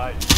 advised.